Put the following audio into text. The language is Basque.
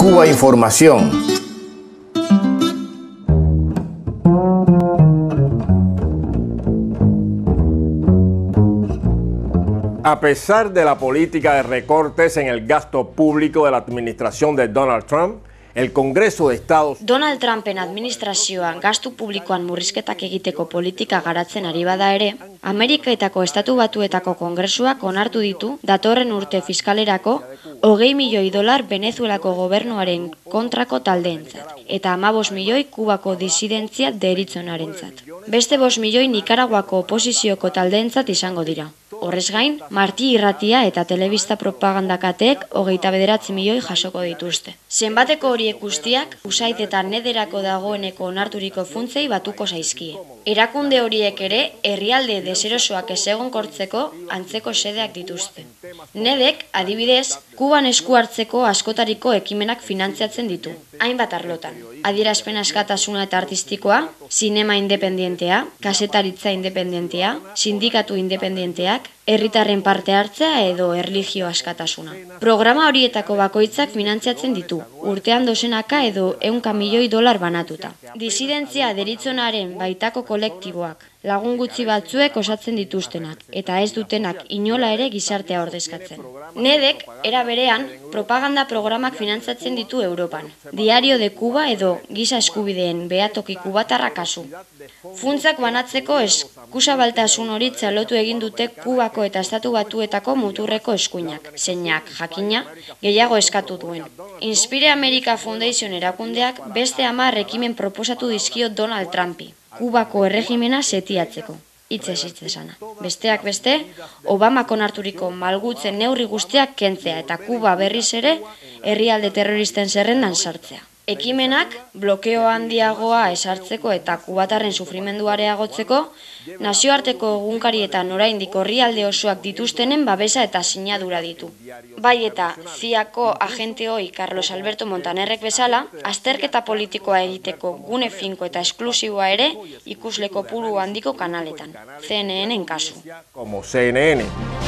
Cuba Información. A pesar de la política de recortes en el gasto público de la administración de Donald Trump, el Congreso de Estados Donald Trumpen administrazioan gastu publikoan murrizketak egiteko politika garatzen ari bada ere, Amerikaetako Estatu Batuetako Kongresuak onartu ditu datorren urte fiskalerako hogei milioi dolar Venezuelako gobernuaren kontrako taldeentzat eta amabos milioi kubako disidentzia deritzonarentzat. Beste bos milioi Nikaraguako oposizioko taldeentzat izango dira. Horrez gain, Marti irratia eta telebista propagandakateek hogeita bederatzi milioi jasoko dituzte. Zenbateko horiek guztiak, usait eta nederako dagoeneko onarturiko funtzei batuko zaizkie. Erakunde horiek ere, herrialde deserosoak ez egon kortzeko antzeko sedeak dituzte. Nedek, adibidez, kuban esku hartzeko askotariko ekimenak finantziatzen ditu. Hainbat arlotan. Adierazpen askatasuna eta artistikoa, sinema independientea, kasetaritza independientea, sindikatu independienteak, herritarren parte hartzea edo erlijio askatasuna. Programa horietako bakoitzak finantziatzen ditu, urtean dozenaka edo eunka milioi dolar banatuta. Disidentzia deritzonaren baitako kolektiboak, lagun gutxi batzuek osatzen dituztenak, eta ez dutenak inola ere gizartea ordezkatzen. Nedek, era berean, propaganda programak finantzatzen ditu Europan. Diario de Cuba edo giza eskubideen behatoki kubatarra kasu. Funtzak banatzeko eskusabaltasun hori txalotu egin dute Kubako eta Estatu Batuetako muturreko eskuinak, zeinak, jakina, gehiago eskatu duen. Inspire America Foundation erakundeak beste hamar ekimen proposatu dizkio Donald Trumpi. Kubako erregimena setiatzeko. Itzez itzesana. Besteak beste, Obama konarturiko malgutzen neurri guztiak kentzea eta Kuba berriz ere herrialde terroristen zerrendan sartzea. Ekimenak blokeo handiagoa esartzeko eta kubatarren sufrimenduareagotzeko nazioarteko egunkarietan oraindik orrialde osoak dituztenen babesa eta sinadura ditu. Bai eta ziako agente hoi Carlos Alberto Montanerrek bezala, azterketa politikoa egiteko gune finko eta esklusiboa ere ikusleko puru handiko kanaletan, CNN en kasu. Como CNN.